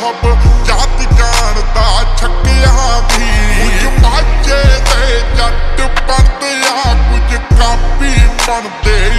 ਸਭ ਜਾਤ ਜਾਣਦਾ ਛੱਕਿਆ ਵੀ। ਕੁਝ ਮਾਝੇ ਦੇ ਜੱਟ ਬਣਦੇ ਆ ਕੁਝ ਕਾਪੀ ਬਣਦੇ